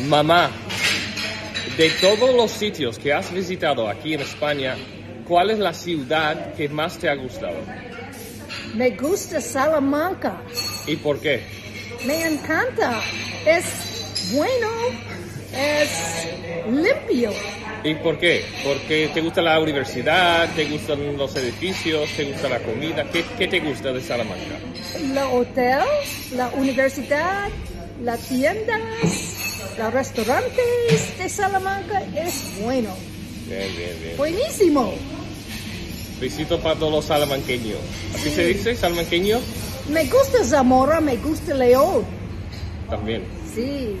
Mamá, de todos los sitios que has visitado aquí en España, ¿cuál es la ciudad que más te ha gustado? Me gusta Salamanca. ¿Y por qué? Me encanta. Es bueno. Es limpio. ¿Y por qué? ¿Porque te gusta la universidad? ¿Te gustan los edificios? ¿Te gusta la comida? ¿Qué, qué te gusta de Salamanca? La hotel, la universidad, las tiendas, los restaurantes de Salamanca es bueno. Bien, bien, bien. Buenísimo. Besito para todos los salamanqueños. ¿Así Sí. se dice, salamanqueño? Me gusta Zamora, me gusta León. También. Sí.